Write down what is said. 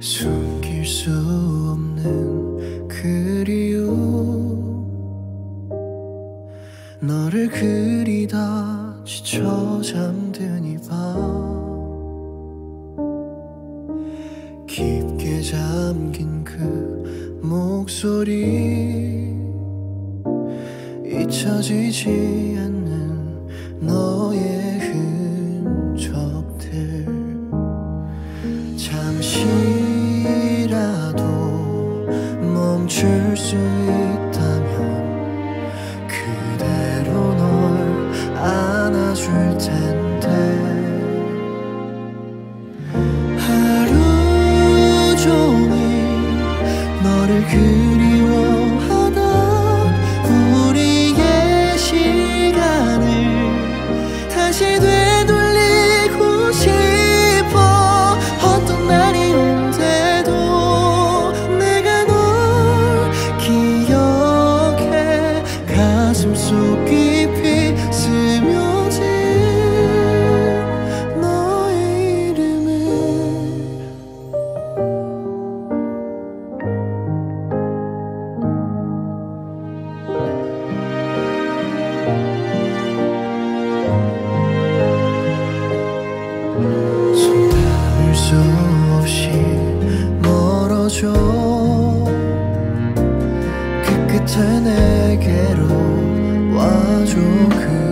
숨길 수 없는 그리움. 너를 그리다 지쳐 잠든 이밤 깊게 잠긴 그 목소리. 잊혀지지 않는 너의 흔적들. 잠시 멈출 수 있다면 그대로 널 안아줄 텐데. 하루 종일 너를 그 속 깊이 스며든 너의 이름을 손 닿을 수 없이 멀어져 그 끝에 내게로 와줘 그